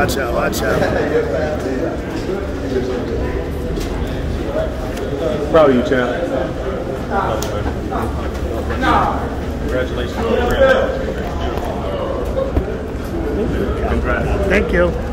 Watch out, watch out. Proud of you, champ. Congratulations. Congrats. Thank you.